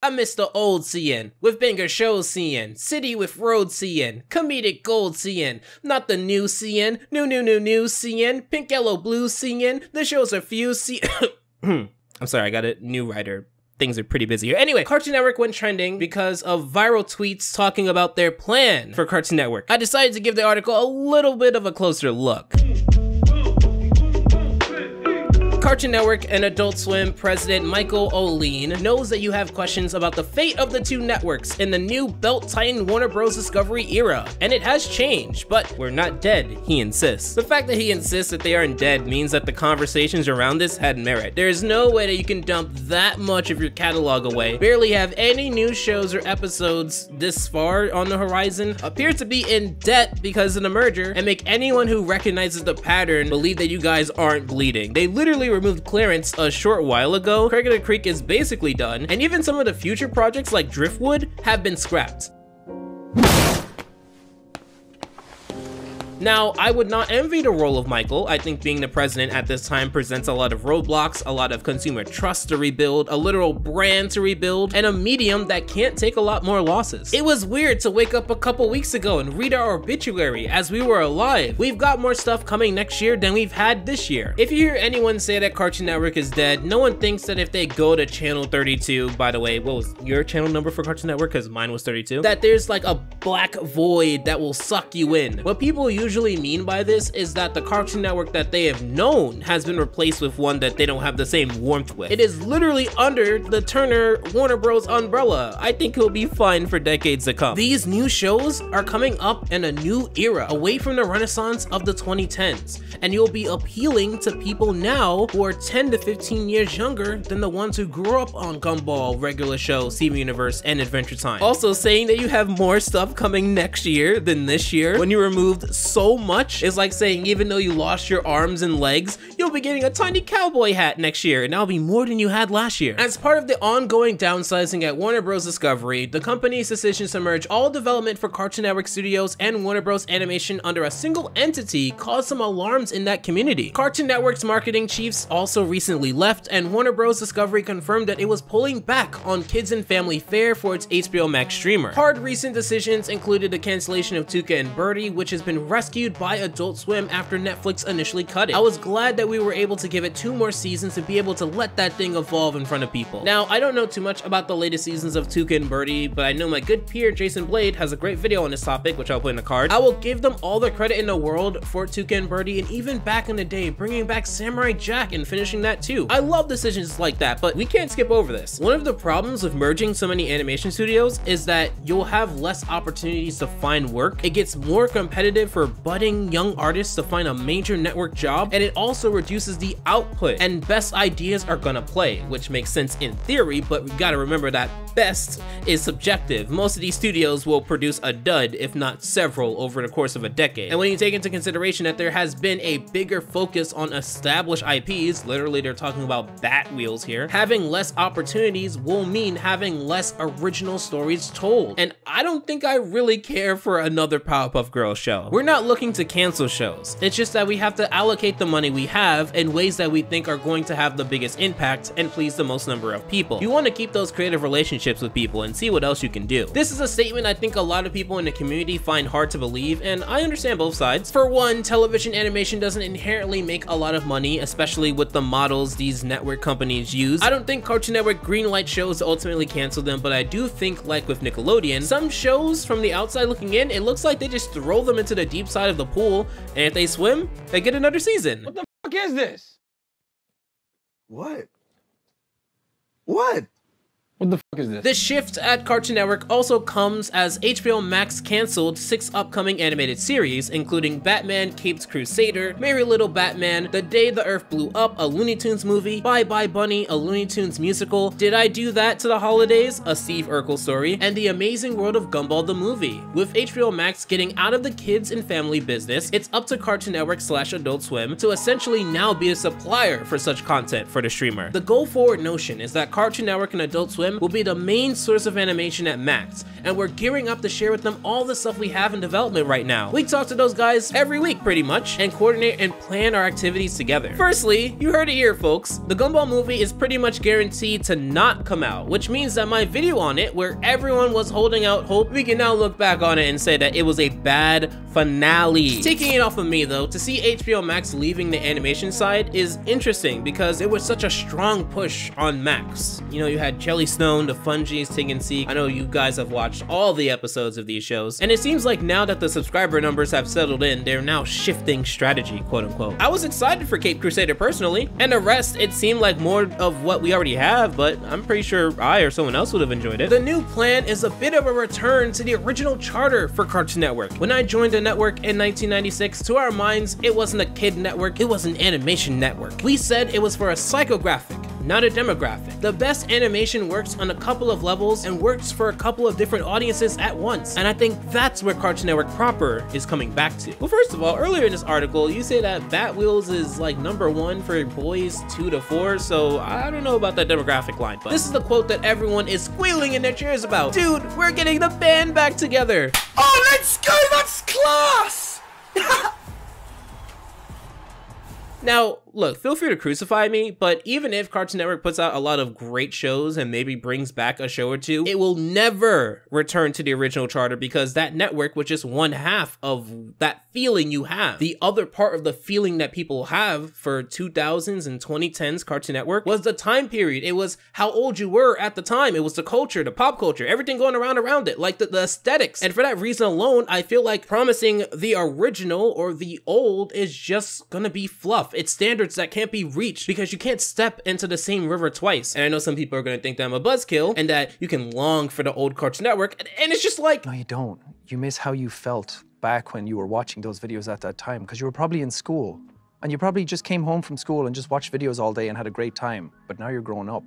I miss the old CN, with banger shows CN, city with road CN, comedic gold CN, not the new CN, new new new new CN, pink yellow blue CN, the shows are few CN. I'm sorry, I got a new writer. Things are pretty busy here. Anyway, Cartoon Network went trending because of viral tweets talking about their plan for Cartoon Network. I decided to give the article a little bit of a closer look. Cartoon Network and Adult Swim president Michael Ouweleen knows that you have questions about the fate of the two networks in the new Belt Titan Warner Bros. Discovery era, and it has changed, but we're not dead, he insists. The fact that he insists that they aren't dead means that the conversations around this had merit. There is no way that you can dump that much of your catalog away, barely have any new shows or episodes this far on the horizon, appear to be in debt because of the merger, and make anyone who recognizes the pattern believe that you guys aren't bleeding. They literally removed Clarence a short while ago, Craig Creek is basically done, and even some of the future projects like Driftwood have been scrapped. Now, I would not envy the role of Michael. I think being the president at this time presents a lot of roadblocks, a lot of consumer trust to rebuild, a literal brand to rebuild, and a medium that can't take a lot more losses. It was weird to wake up a couple weeks ago and read our obituary as we were alive. We've got more stuff coming next year than we've had this year. If you hear anyone say that Cartoon Network is dead, no one thinks that if they go to channel 32, by the way, what was your channel number for Cartoon Network? Because mine was 32. That there's like a black void that will suck you in. What people usually usually mean by this is that the Cartoon Network that they have known has been replaced with one that they don't have the same warmth with. It is literally under the Turner Warner Bros. umbrella. I think it'll be fine for decades to come. These new shows are coming up in a new era, away from the renaissance of the 2010s, and you'll be appealing to people now who are 10 to 15 years younger than the ones who grew up on Gumball, Regular Show, Steven Universe, and Adventure Time. Also, saying that you have more stuff coming next year than this year when you removed so so much is like saying even though you lost your arms and legs, you'll be getting a tiny cowboy hat next year, and that'll be more than you had last year. As part of the ongoing downsizing at Warner Bros. Discovery, the company's decision to merge all development for Cartoon Network Studios and Warner Bros. Animation under a single entity caused some alarms in that community. Cartoon Network's marketing chiefs also recently left, and Warner Bros. Discovery confirmed that it was pulling back on kids and family fare for its HBO Max streamer. Hard recent decisions included the cancellation of Tuca and Bertie, which has been rescued rescued by Adult Swim after Netflix initially cut it. I was glad that we were able to give it two more seasons to be able to let that thing evolve in front of people. Now, I don't know too much about the latest seasons of Tuca and Bertie, but I know my good peer Jason Blade has a great video on this topic, which I'll put in the card. I will give them all the credit in the world for Tuca and Bertie, and even back in the day, bringing back Samurai Jack and finishing that too. I love decisions like that, but we can't skip over this. One of the problems with merging so many animation studios is that you'll have less opportunities to find work. It gets more competitive for budding young artists to find a major network job, and it also reduces the output, and best ideas are gonna play, which makes sense in theory, but we gotta remember that best is subjective. Most of these studios will produce a dud, if not several, over the course of a decade. And when you take into consideration that there has been a bigger focus on established IPs, literally they're talking about Batwheels here, having less opportunities will mean having less original stories told. And I don't think I really care for another Powerpuff Girls show. We're not looking to cancel shows. It's just that we have to allocate the money we have in ways that we think are going to have the biggest impact and please the most number of people. You want to keep those creative relationships with people and see what else you can do. This is a statement I think a lot of people in the community find hard to believe, and I understand both sides. For one, television animation doesn't inherently make a lot of money, especially with the models these network companies use. I don't think Cartoon Network greenlight shows ultimately cancel them, but I do think, like with Nickelodeon, some shows from the outside looking in, it looks like they just throw them into the deep side side of the pool, and if they swim, they get another season. What the fuck is this? What? What? What the fuck is this? This shift at Cartoon Network also comes as HBO Max canceled six upcoming animated series, including Batman Caped Crusader, Merry Little Batman, The Day the Earth Blew Up, a Looney Tunes movie, Bye Bye Bunny, a Looney Tunes musical, Did I Do That to the Holidays, a Steve Urkel story, and The Amazing World of Gumball the movie. With HBO Max getting out of the kids and family business, it's up to Cartoon Network slash Adult Swim to essentially now be a supplier for such content for the streamer. The go forward notion is that Cartoon Network and Adult Swim Will be the main source of animation at Max, and we're gearing up to share with them all the stuff we have in development right now. We talk to those guys every week pretty much, and coordinate and plan our activities together. Firstly, you heard it here folks, the Gumball movie is pretty much guaranteed to not come out, which means that my video on it, where everyone was holding out hope, we can now look back on it and say that it was a bad finale. Taking it off of me though, to see HBO Max leaving the animation side is interesting because it was such a strong push on Max. You know, you had Jellystone, the Fungies, Tig and Seek. I know you guys have watched all the episodes of these shows, and it seems like now that the subscriber numbers have settled in, they're now shifting strategy, quote unquote. I was excited for Cape Crusader personally, and the rest, it seemed like more of what we already have, but I'm pretty sure I or someone else would have enjoyed it. The new plan is a bit of a return to the original charter for Cartoon Network. When I joined the network in 1996, to our minds, it wasn't a kid network, it was an animation network. We said it was for a psychographic, not a demographic. The best animation works on a couple of levels and works for a couple of different audiences at once. And I think that's where Cartoon Network proper is coming back to. Well, first of all, earlier in this article, you say that Batwheels is like number one for boys two to four, so I don't know about that demographic line, but this is the quote that everyone is squealing in their chairs about. Dude, we're getting the band back together. Oh, let's go! That's class! Now, look, feel free to crucify me, but even if Cartoon Network puts out a lot of great shows and maybe brings back a show or two, it will never return to the original charter because that network was just one half of that feeling you have. The other part of the feeling that people have for 2000s and 2010s Cartoon Network was the time period. It was how old you were at the time. It was the culture, the pop culture, everything going around around it, like the, the aesthetics. And for that reason alone, I feel like promising the original or the old is just gonna be fluff. It's standards that can't be reached because you can't step into the same river twice. And I know some people are gonna think that I'm a buzzkill and that you can long for the old Cartoon Network. And, and it's just like, No, you don't. You miss how you felt back when you were watching those videos at that time because you were probably in school and you probably just came home from school and just watched videos all day and had a great time. But now you're growing up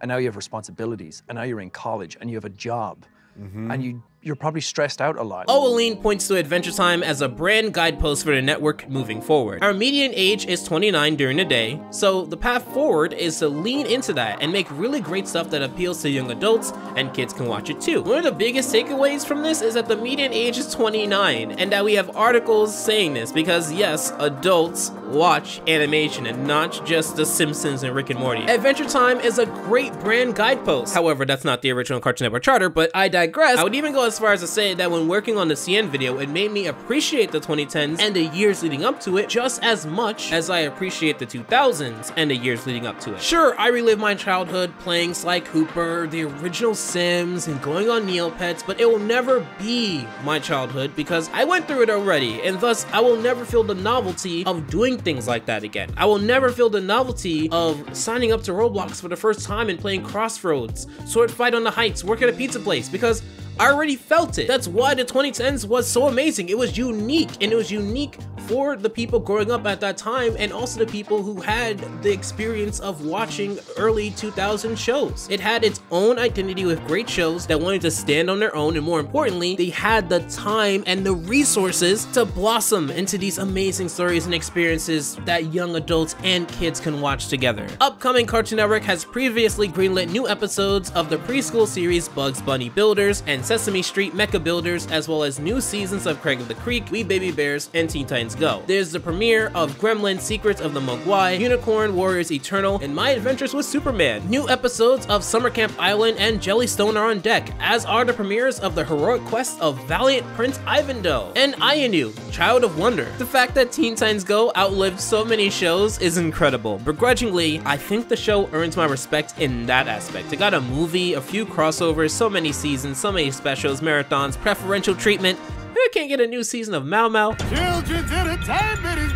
and now you have responsibilities and now you're in college and you have a job mm-hmm. and you you're probably stressed out a lot. Ouweleen points to Adventure Time as a brand guidepost for the network moving forward. Our median age is 29 during the day, so the path forward is to lean into that and make really great stuff that appeals to young adults and kids can watch it too. One of the biggest takeaways from this is that the median age is 29 and that we have articles saying this because yes, adults watch animation and not just The Simpsons and Rick and Morty. Adventure Time is a great brand guidepost. However, that's not the original Cartoon Network charter, but I digress. I would even go as far as to say that when working on the CN video, it made me appreciate the 2010s and the years leading up to it just as much as I appreciate the 2000s and the years leading up to it. Sure, I relive my childhood playing Sly Cooper, the original Sims, and going on Neopets, but it will never be my childhood because I went through it already, and thus I will never feel the novelty of doing things like that again. I will never feel the novelty of signing up to Roblox for the first time and playing Crossroads, Sword Fight on the Heights, work at a pizza place, because I already felt it. That's why the 2010s was so amazing. It was unique, and it was unique for the people growing up at that time and also the people who had the experience of watching early 2000 shows. It had its own identity with great shows that wanted to stand on their own, and more importantly, they had the time and the resources to blossom into these amazing stories and experiences that young adults and kids can watch together. Upcoming Cartoon Network has previously greenlit new episodes of the preschool series Bugs Bunny Builders and Sesame Street Mecha Builders, as well as new seasons of Craig of the Creek, We Baby Bears, and Teen Titans Go. There's the premiere of Gremlin Secrets of the Mogwai, Unicorn Warriors Eternal, and My Adventures with Superman. New episodes of Summer Camp Island and Jellystone are on deck, as are the premieres of the heroic quest of Valiant Prince Ivandoe and Iyanu, Child of Wonder. The fact that Teen Titans Go outlived so many shows is incredible. Begrudgingly, I think the show earns my respect in that aspect. It got a movie, a few crossovers, so many seasons, so many specials, marathons, preferential treatment. I can't get a new season of Mao Mao. Children's entertainment is!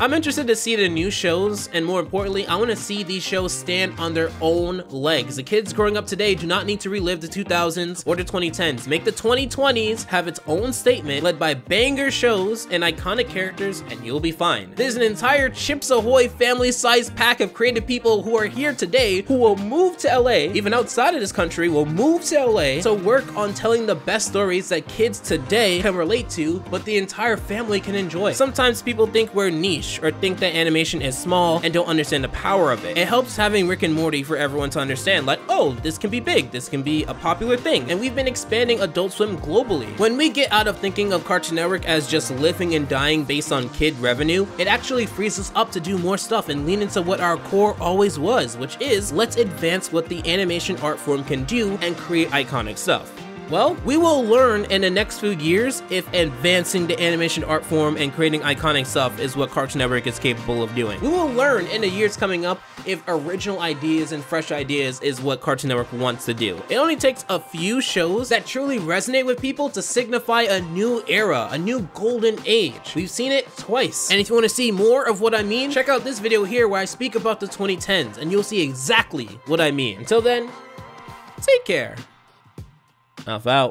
I'm interested to see the new shows, and more importantly, I want to see these shows stand on their own legs. The kids growing up today do not need to relive the 2000s or the 2010s. Make the 2020s have its own statement, led by banger shows and iconic characters, and you'll be fine. There's an entire Chips Ahoy family-sized pack of creative people who are here today who will move to LA, even outside of this country, will move to LA to work on telling the best stories that kids today can relate to, but the entire family can enjoy. Sometimes people think we're niche, or think that animation is small and don't understand the power of it. It helps having Rick and Morty for everyone to understand like, oh, this can be big, this can be a popular thing, and we've been expanding Adult Swim globally. When we get out of thinking of Cartoon Network as just living and dying based on kid revenue, it actually frees us up to do more stuff and lean into what our core always was, which is let's advance what the animation art form can do and create iconic stuff. Well, we will learn in the next few years if advancing the animation art form and creating iconic stuff is what Cartoon Network is capable of doing. We will learn in the years coming up if original ideas and fresh ideas is what Cartoon Network wants to do. It only takes a few shows that truly resonate with people to signify a new era, a new golden age. We've seen it twice. And if you want to see more of what I mean, check out this video here where I speak about the 2010s and you'll see exactly what I mean. Until then, take care. Off out.